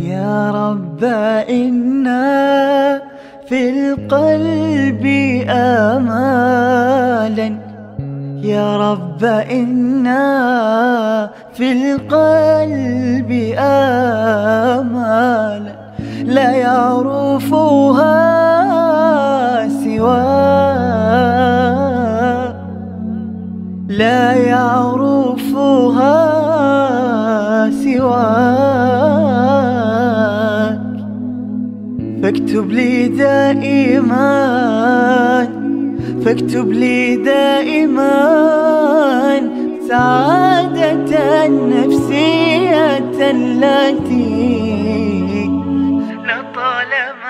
يا رب إنا في القلب آمالا. يا رب إنا في القلب آمالا. لا يعرفها سواه لا يعرفها فاكتب لي دائما فاكتب لي دائما سعادة نفسية التي لطالما